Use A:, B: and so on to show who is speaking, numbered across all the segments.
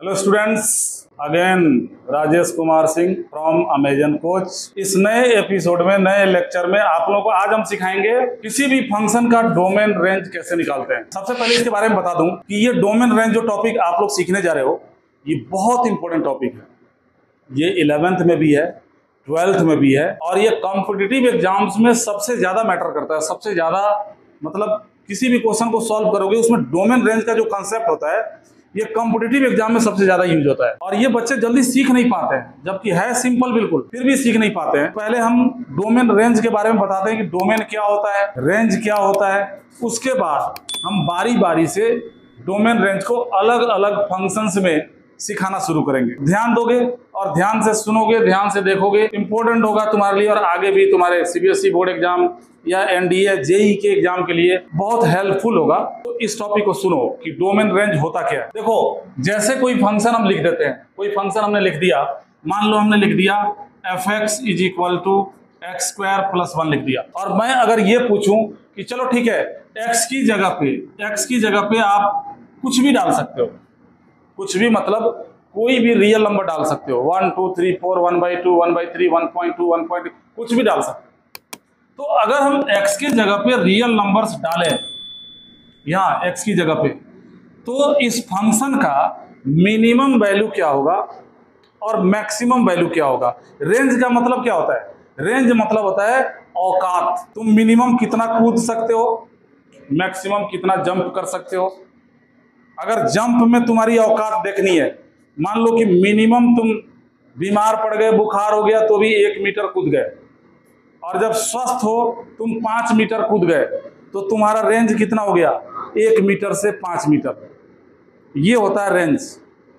A: Hello students again Rajesh Kumar Singh from Amazon coach इस नए episode में, नए लेक्चर में आप लोगों को आज हम सिखाएँगे किसी भी फ़ंक्शन का डोमेन रेंज कैसे निकालते हैं। सबसे पहले इसके बारे में बता दूँ कि ये डोमेन रेंज जो टॉपिक आप लोग सीखने जा रहे हो, ये बहुत इंपॉर्टेंट टॉपिक है। ये इलेवेंथ में भी है ट्वेल्थ में भी है, और ये कॉम्पिटिटिव एग्ज़ाम्स में सबसे ज़्यादा मैटर करता है। सबसे ज़्यादा मतलब किसी भी क्वेश्चन को सॉल्व करोगे, उसमें डोमेन रेंज का जो कॉन्सेप्ट होता है ये कॉम्पिटेटिव एग्ज़ाम में सबसे ज़्यादा यूज़ होता है। और ये बच्चे जल्दी सीख नहीं पाते हैं, जबकि है सिंपल बिल्कुल, फिर भी सीख नहीं पाते हैं। पहले हम डोमेन रेंज के बारे में बताते हैं कि डोमेन क्या होता है रेंज क्या होता है। उसके बाद हम बारी बारी से डोमेन रेंज को अलग अलग फ़ंक्शंस में सिखाना शुरू करेंगे। ध्यान दोगे और ध्यान से सुनोगे, ध्यान से देखोगे। इंपॉर्टेंट होगा तुम्हारे लिए और आगे भी तुम्हारे सीबीएसई बोर्ड एग्ज़ाम या एनडीए जेई के एग्ज़ाम के लिए बहुत हेल्पफुल होगा। तो इस टॉपिक को सुनो कि डोमेन रेंज होता क्या है। देखो, जैसे कोई फ़ंक्शन हम लिख देते हैं, कोई फ़ंक्शन हमने लिख दिया, मान लो हमने लिख दिया F X is equal to X square plus one लिख दिया। और मैं अगर ये पूछूँ कि चलो ठीक है एक्स की जगह पे एक्स की जगह पे आप कुछ भी डाल सकते हो। कुछ भी मतलब कोई भी रियल नंबर डाल सकते हो। One two three four one by two one by three one point two one point कुछ भी डाल सकते हो। तो अगर हम x की जगह पे रियल नंबर्स डालें, यहाँ x की जगह पे तो इस फ़ंक्शन का मिनिमम वैल्यू क्या होगा और मैक्सिमम वैल्यू क्या होगा? रेंज का मतलब क्या होता है? रेंज मतलब होता है औकात। तुम मिनिमम कितना कूद सकते हो? मैक्सिमम कितना जंप कर सकते हो? अगर जंप में तुम्हारी औकात देखनी है, मान लो कि मिनिमम तुम बीमार पड़ गए, बुखार हो गया तो भी एक मीटर कूद गए। और जब स्वस्थ हो, तुम पाँच मीटर कूद गए तो तुम्हारा रेंज कितना हो गया? एक मीटर से पाँच मीटर। ये होता है रेंज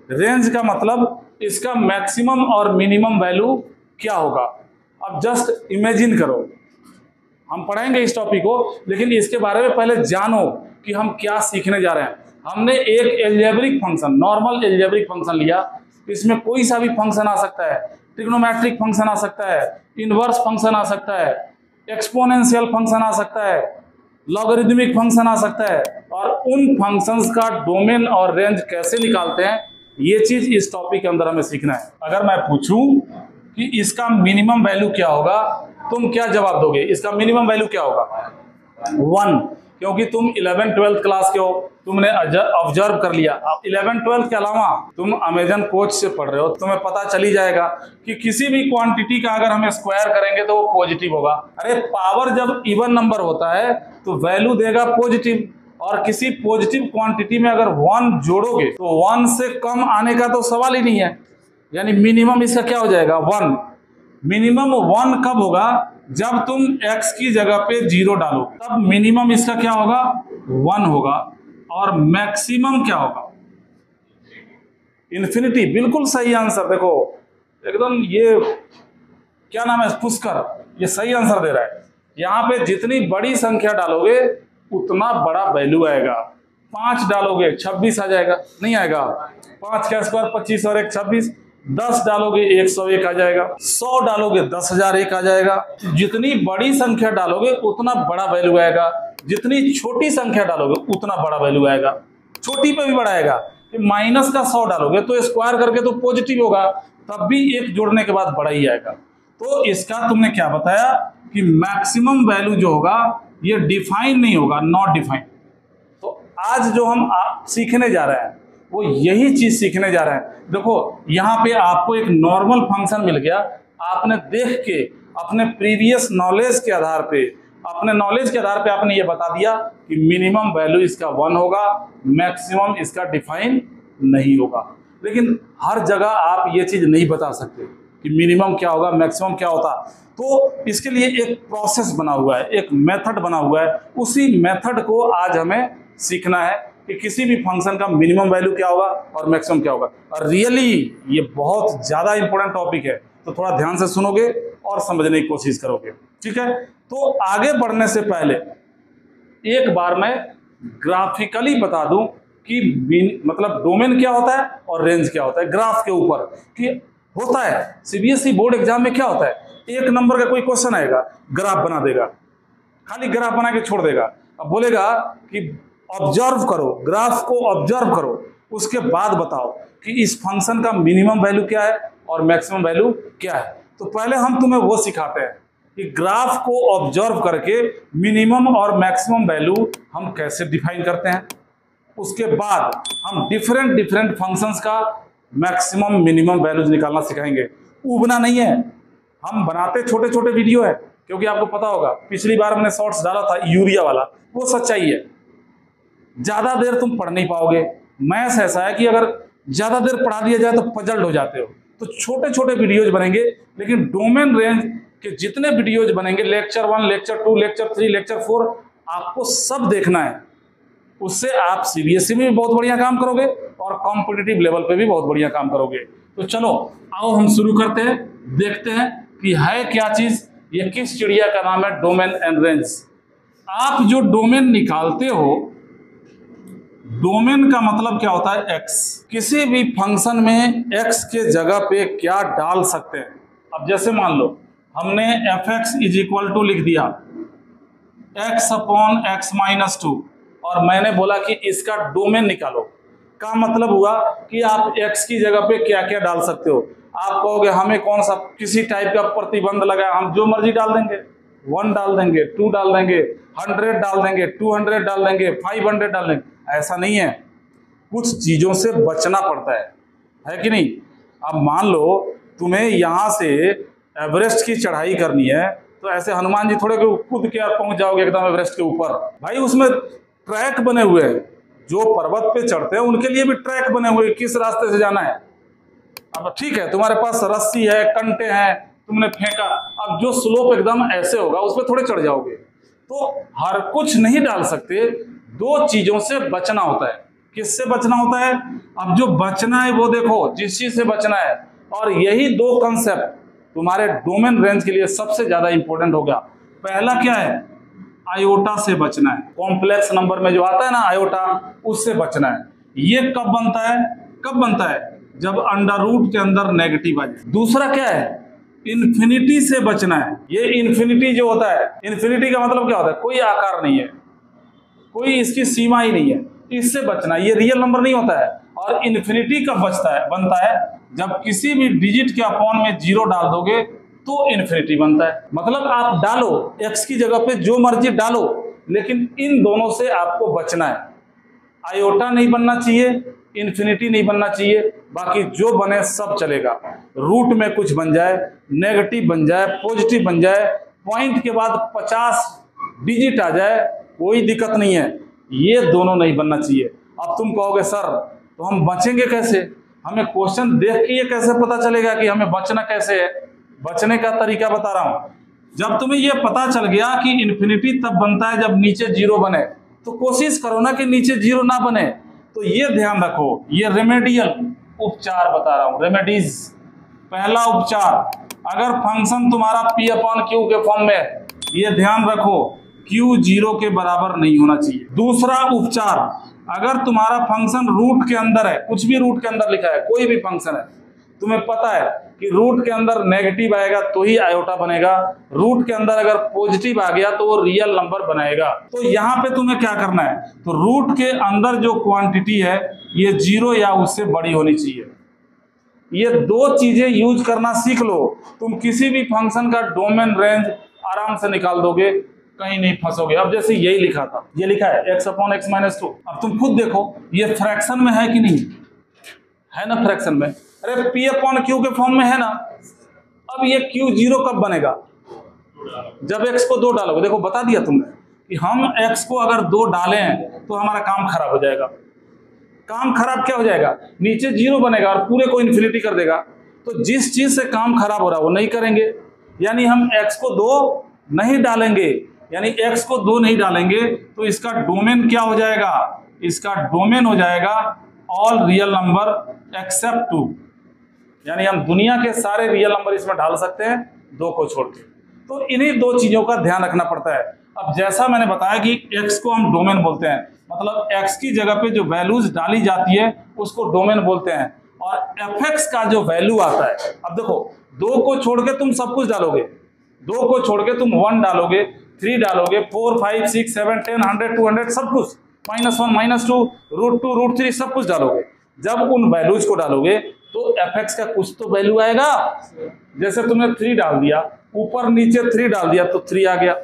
A: रेंज का मतलब इसका मैक्सिमम और मिनिमम वैल्यू क्या होगा? अब जस्ट इमेजिन करो। हम पढ़ेंगे इस टॉपिक को, लेकिन इसके बारे में पहले जानो कि हम क्या सीखने जा रहे हैं। हमने एक algebraic function normal algebraic function लिया। इसमें कोई सा भी फ़ंक्शन आ सकता है। ट्रिग्नोमेट्रिक फ़ंक्शन आ सकता है इनवर्स फ़ंक्शन आ सकता है एक्सपोनेंशियल फ़ंक्शन आ सकता है लॉगरिदमिक फ़ंक्शन आ सकता है, और उन फ़ंक्शंस का डोमेन और रेंज कैसे निकालते हैं, ये चीज़ इस टॉपिक के अंदर हमें सीखना है। अगर मैं पूछूँ कि इसका मिनिमम वैल्यू क्या होगा, तुम क्या जवाब दोगे? इसका मिनिमम वैल्यू क्या होगा? वन क्योंकि तुम इलेवन ट्वेल्थ क्लास के हो, तुमने ऑब्ज़र्व कर लिया। अब इलेवन ट्वेल्थ के अलावा तुम अमेजन कोच से पढ़ रहे हो, तुम्हें पता चली जाएगा कि किसी भी क्वांटिटी का अगर हम स्क्वायर करेंगे तो वो पॉजिटिव होगा। अरे पावर जब इवन नंबर होता है तो वैल्यू देगा पॉजिटिव और किसी पॉजिटिव क्वांटिटी में अगर वन जोड़ोगे तो वन से कम आने का तो सवाल ही नहीं है। यानी मिनिमम इसका क्या हो जाएगा? वन मिनिमम वन कब होगा? जब तुम x की जगह पे ज़ीरो डालो तब मिनिमम इसका क्या होगा? वन होगा। और मैक्सिमम क्या होगा? इन्फिनिटी बिल्कुल सही आंसर देखो, एकदम ये, क्या नाम है, पुष्कर, ये सही आंसर दे रहा है। यहाँ पे जितनी बड़ी संख्या डालोगे, उतना बड़ा वैल्यू आएगा। पाँच डालोगे, छब्बीस आ जाएगा। नहीं आएगा। पाँच का स्क्वायर पच्चीस और एक छब्बीस। दस डालोगे एक सौ एक आ जाएगा, सौ डालोगे दस हज़ार एक आ जाएगा। जितनी बड़ी संख्या डालोगे, उतना बड़ा वैल्यू आएगा। जितनी छोटी संख्या डालोगे, उतना बड़ा वैल्यू आएगा। छोटी पे भी बड़ा आएगा माइनस का सौ डालोगे तो स्क्वायर करके तो पॉजिटिव होगा। तब भी एक जोड़ने के बाद बड़ा ही आएगा। तो इसका तुमने क्या बताया? कि मैक्सिमम वैल्यू जो होगा, ये डिफाइन नहीं होगा नॉट डिफाइन तो आज जो हम सीखने जा रहे हैं वो यही चीज़ सीखने जा रहे हैं। देखो, यहाँ पे आपको एक नॉर्मल फ़ंक्शन मिल गया। आपने देख के, अपने प्रीवियस नॉलेज के आधार पे, अपने नॉलेज के आधार पे आपने ये बता दिया कि मिनिमम वैल्यू इसका वन होगा मैक्सिमम इसका डिफाइन नहीं होगा। लेकिन हर जगह आप ये चीज़ नहीं बता सकते कि मिनिमम क्या होगा मैक्सिमम क्या होता। तो इसके लिए एक प्रोसेस बना हुआ है, एक मेथड बना हुआ है। उसी मेथड को आज हमें सीखना है। कि किसी भी फ़ंक्शन का मिनिमम वैल्यू क्या होगा और मैक्सिमम क्या होगा। और रियली ये बहुत ज़्यादा इंपॉर्टेंट टॉपिक है तो थोड़ा ध्यान से सुनोगे और समझने की कोशिश करोगे, ठीक है? तो आगे बढ़ने से पहले एक बार मैं ग्राफिकली बता दूँ कि मतलब डोमेन क्या होता है और रेंज क्या होता है। ग्राफ के ऊपर कि होता है सीबीएसई बोर्ड एग्ज़ाम में क्या होता है? एक नंबर का कोई क्वेश्चन आएगा ग्राफ बना देगा। खाली ग्राफ बना के छोड़ देगा। अब बोलेगा कि ऑब्ज़र्व करो ग्राफ को ऑब्ज़र्व करो, उसके बाद बताओ कि इस फ़ंक्शन का मिनिमम वैल्यू क्या है और मैक्सिमम वैल्यू क्या है। तो पहले हम तुम्हें वो सिखाते हैं कि ग्राफ को ऑब्ज़र्व करके मिनिमम और मैक्सिमम वैल्यू हम कैसे डिफाइन करते हैं। उसके बाद हम डिफरेंट डिफरेंट फ़ंक्शंस का मैक्सिमम मिनिमम वैल्यूज़ निकालना सिखाएँगे। उबना नहीं है। हम बनाते छोटे छोटे वीडियो है, क्योंकि आपको पता होगा, पिछली बार हमने शॉर्ट्स डाला था, यूरिया वाला, वो सच्चाई है। ज़्यादा देर तुम पढ़ नहीं पाओगे। मैथ्स ऐसा है कि अगर ज़्यादा देर पढ़ा दिया जाए तो पजल्ड हो जाते हो। तो छोटे छोटे वीडियोज़ बनेंगे, लेकिन डोमेन रेंज के जितने वीडियोज़ बनेंगे lecture one lecture two lecture three lecture four आपको सब देखना है। उससे आप सीबीएसई में भी बहुत बढ़िया काम करोगे और कॉम्पिटिटिव लेवल पे भी बहुत बढ़िया काम करोगे। तो चलो, आओ हम शुरू करते हैं, देखते हैं कि है क्या चीज़, ये किस चिड़िया का नाम है डोमेन एंड रेंज आप जो डोमेन निकालते हो डोमेन का मतलब क्या होता है एक्स किसी भी फ़ंक्शन में एक्स के जगह पे क्या डाल सकते हैं? अब जैसे मान लो, हमने F X is equal to लिख दिया। X upon X minus two और मैंने बोला कि इसका डोमेन निकालो। का मतलब हुआ कि आप एक्स की जगह पे क्या क्या डाल सकते हो। आप कहोगे, हमें कौन सा किसी टाइप का प्रतिबंध लगा हम जो मर्ज़ी डाल देंगे। वन डाल देंगे, टू डाल देंगे, हंड्रेड डाल देंगे, टू हंड्रेड डाल देंगे, फाइव हंड्रेड डाल देंगे। ऐसा नहीं है। कुछ चीज़ों से बचना पड़ता है। है कि नहीं? अब मान लो तुम्हें यहाँ से एवरेस्ट की चढ़ाई करनी है तो ऐसे हनुमान जी थोड़े खुद के आप पहुँच जाओगे एकदम एवरेस्ट के ऊपर। भाई, उसमें ट्रैक बने हुए हैं। जो पर्वत पे चढ़ते हैं, उनके लिए भी ट्रैक बने हुए किस रास्ते से जाना है? अब ठीक है, तुम्हारे पास रस्सी है, कंटे हैं तुमने फेंका। अब जो स्लोप एकदम ऐसे होगा, उस पर थोड़े चढ़ जाओगे। तो हर कुछ नहीं डाल सकते। दो चीज़ों से बचना होता है। किससे बचना होता है? अब जो बचना है वो देखो, जिस चीज़ से बचना है। और यही दो कंसेप्ट तुम्हारे डोमेन रेंज के लिए सबसे ज़्यादा इंपॉर्टेंट होगा। पहला क्या है? आयोटा से बचना है। कॉम्प्लेक्स नंबर में जो आता है ना आयोटा उससे बचना है। ये कब बनता है? कब बनता है? जब अंडर रूट के अंदर नेगेटिव आ जाए। दूसरा क्या है? इन्फिनिटी से बचना है। ये इन्फिनिटी जो होता है, इन्फिनिटी का मतलब क्या होता है? कोई आकार नहीं है। कोई इसकी सीमा ही नहीं है। इससे बचना ये रियल नंबर नहीं होता है। और इन्फिनिटी कब बचता है? बनता है जब किसी भी डिजिट के अपॉन में ज़ीरो डाल दोगे तो इन्फिनिटी बनता है। मतलब आप डालो एक्स की जगह पे जो मर्ज़ी डालो, लेकिन इन दोनों से आपको बचना है। आयोटा नहीं बनना चाहिए। इन्फिनिटी नहीं बनना चाहिए, बाकी जो बने सब चलेगा। रूट में कुछ बन जाए, नेगेटिव बन जाए, पॉजिटिव बन जाए, पॉइंट के बाद पचास डिजिट आ जाए, कोई दिक्कत नहीं है। ये दोनों नहीं बनना चाहिए। अब तुम कहोगे, सर तो हम बचेंगे कैसे? हमें क्वेश्चन देख के ये कैसे पता चलेगा कि हमें बचना कैसे है? बचने का तरीका बता रहा हूँ। जब तुम्हें ये पता चल गया कि इन्फिनिटी तब बनता है जब नीचे ज़ीरो बने तो कोशिश करो ना कि नीचे ज़ीरो ना बने। तो ये ध्यान रखो, ये रेमेडियल उपचार बता रहा हूँ। रेमेडीज पहला उपचार, अगर फ़ंक्शन तुम्हारा पी अपॉन क्यू के फॉर्म में है, ये ध्यान रखो क्यू ज़ीरो के बराबर नहीं होना चाहिए। दूसरा उपचार, अगर तुम्हारा फ़ंक्शन रूट के अंदर है, कुछ भी रूट के अंदर लिखा है, कोई भी फ़ंक्शन है तुम्हें पता है कि रूट के अंदर नेगेटिव आएगा तो ही आयोटा बनेगा। रूट के अंदर अगर पॉजिटिव आ गया तो वो रियल नंबर बनाएगा। तो यहाँ पे तुम्हें क्या करना है? तो रूट के अंदर जो क्वांटिटी है, ये ज़ीरो या उससे बड़ी होनी चाहिए। ये दो चीज़ें यूज़ करना सीख लो। तुम किसी भी फ़ंक्शन का डोमेन रेंज आराम से निकाल दोगे, कहीं नहीं फंसोगे। अब जैसे यही लिखा था, ये लिखा है X upon X minus two अब तुम खुद देखो, ये फ्रैक्शन में है कि नहीं? है ना फ्रैक्शन में? अरे पी अपॉन क्यू के फॉर्म में है ना, अब ये क्यू ज़ीरो कब बनेगा? जब एक्स को दो डालोगे, देखो बता दिया तुमने कि हम एक्स को अगर दो डालें तो हमारा काम खराब हो जाएगा। काम खराब क्या हो जाएगा? नीचे ज़ीरो बनेगा और पूरे को इन्फिनिटी कर देगा। तो जिस चीज़ से काम खराब हो रहा है, वो नहीं करेंगे। यानी हम एक्स को दो नहीं डालेंगे, यानी एक्स को दो नहीं डालेंगे तो इसका डोमेन क्या हो जाएगा? इसका डोमेन हो जाएगा all real number except two यानी हम दुनिया के सारे रियल नंबर इसमें डाल सकते हैं, दो को छोड़ के। तो इन्हीं दो चीज़ों का ध्यान रखना पड़ता है। अब जैसा मैंने बताया कि x को हम डोमेन बोलते हैं मतलब x की जगह पे जो वैल्यूज़ डाली जाती है, उसको डोमेन बोलते हैं। और एफएक्स का जो वैल्यू आता है, अब देखो, दो को छोड़ के तुम सब कुछ डालोगे। दो को छोड़ के तुम वन डालोगे थ्री डालोगे four five six seven ten hundred two hundred सब कुछ। Minus one minus two root two root three सब कुछ डालोगे। जब उन वैल्यूज़ को डालोगे तो एफ़ एक्स का कुछ तो वैल्यू आएगा। जैसे तुमने थ्री डाल दिया, ऊपर नीचे थ्री डाल दिया तो थ्री आ गया।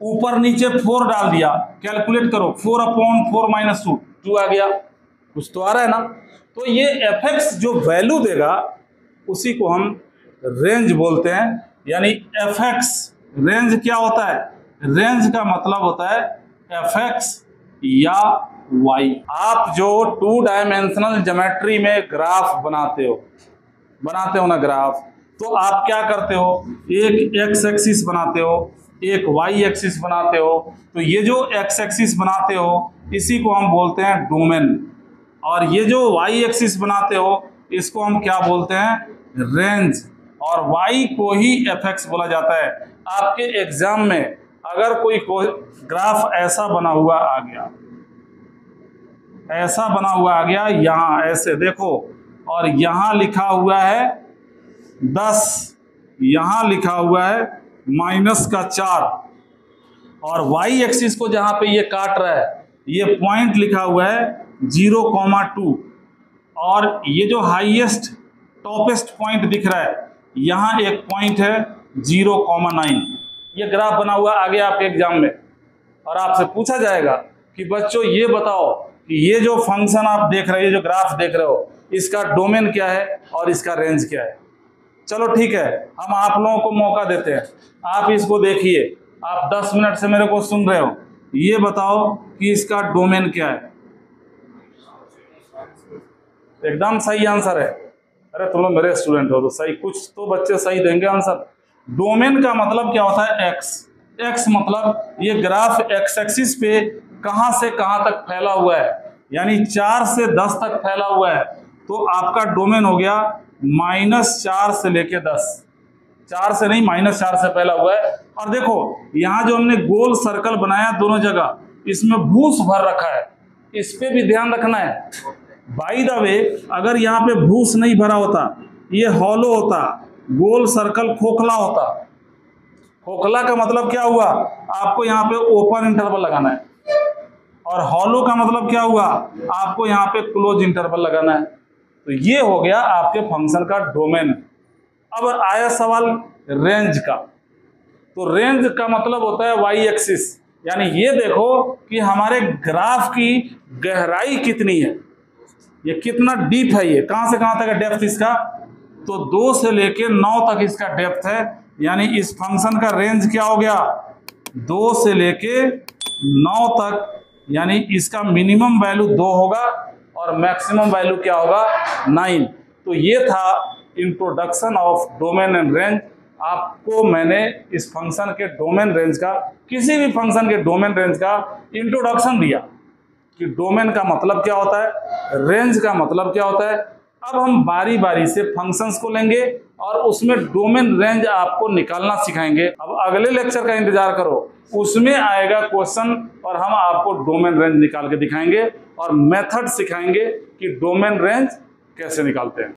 A: ऊपर नीचे फोर डाल दिया कैलकुलेट करो four upon four minus two two आ गया। कुछ तो आ रहा है ना? तो ये एफ़ एक्स जो वैल्यू देगा, उसी को हम रेंज बोलते हैं। यानी एफ़ एक्स रेंज क्या होता है? रेंज का मतलब होता है एफ़ एक्स या वाई आप जो टू डायमेंशनल जोमेट्री में ग्राफ बनाते हो बनाते हो ना ग्राफ तो आप क्या करते हो? एक एक्स एक्सिस बनाते हो, एक वाई एक्सिस बनाते हो तो ये जो एक्स एक्सिस बनाते हो, इसी को हम बोलते हैं डोमेन और ये जो वाई एक्सिस बनाते हो, इसको हम क्या बोलते हैं? रेंज और वाई को ही एफ़ बोला जाता है। आपके एग्ज़ाम में अगर कोई ग्राफ ऐसा बना हुआ आ गया ऐसा बना हुआ आ गया, यहाँ ऐसे देखो, और यहाँ लिखा हुआ है दस, यहाँ लिखा हुआ है माइनस का चार, और वाई एक्सिस को जहाँ पे ये काट रहा है, ये पॉइंट लिखा हुआ है ज़ीरो कॉमा टू, और ये जो हाईएस्ट टॉपेस्ट पॉइंट दिख रहा है, यहाँ एक पॉइंट है ज़ीरो कॉमा नाइन। ये ग्राफ बना हुआ आगे आपके एग्ज़ाम में, और आपसे पूछा जाएगा कि बच्चों, ये बताओ कि ये जो फ़ंक्शन आप देख रहे हो जो ग्राफ देख रहे हो, इसका डोमेन क्या है और इसका रेंज क्या है? चलो ठीक है, हम आप लोगों को मौका देते हैं। आप इसको देखिए। आप 10 मिनट से मेरे को सुन रहे हो। ये बताओ कि इसका डोमेन क्या है। एकदम सही आंसर है। अरे तुम लोग मेरे स्टूडेंट हो तो सही, कुछ तो बच्चे सही देंगे आंसर डोमेन का मतलब क्या होता है? एक्स एक्स मतलब ये ग्राफ एक्स एक्सिस पे कहाँ से कहाँ तक फैला हुआ है? यानी चार से दस तक फैला हुआ है। तो आपका डोमेन हो गया माइनस चार से लेके दस। चार से नहीं, माइनस चार से फैला हुआ है। और देखो, यहाँ जो हमने गोल सर्कल बनाया दोनों जगह, इसमें भूस भर रखा है। इस पे भी ध्यान रखना है। बाई द वे अगर यहाँ पे भूस नहीं भरा होता, ये हॉलो होता, गोल सर्कल खोखला होता। खोखला का मतलब क्या हुआ? आपको यहाँ पे ओपन इंटरवल लगाना है। और हॉलो का मतलब क्या हुआ? आपको यहाँ पे क्लोज इंटरवल लगाना है। तो ये हो गया आपके फ़ंक्शन का डोमेन। अब आया सवाल रेंज का। तो रेंज का मतलब होता है वाई एक्सिस यानी ये देखो कि हमारे ग्राफ की गहराई कितनी है। ये कितना डीप है ये। कहाँ से कहाँ तक है डेप्थ इसका? तो दो से लेके नौ तक इसका डेप्थ है। यानी इस फ़ंक्शन का रेंज क्या हो गया? दो से लेके नौ तक यानी इसका मिनिमम वैल्यू दो होगा और मैक्सिमम वैल्यू क्या होगा? नाइन तो ये था introduction of domain and range आपको मैंने इस फ़ंक्शन के डोमेन रेंज का, किसी भी फ़ंक्शन के डोमेन रेंज का इंट्रोडक्शन दिया कि डोमेन का मतलब क्या होता है? रेंज का मतलब क्या होता है? अब हम बारी बारी से फ़ंक्शंस को लेंगे और उसमें डोमेन रेंज आपको निकालना सिखाएँगे। अब अगले लेक्चर का इंतज़ार करो। उसमें आएगा क्वेश्चन और हम आपको डोमेन रेंज निकाल के दिखाएँगे और मेथड सिखाएँगे कि डोमेन रेंज कैसे निकालते हैं।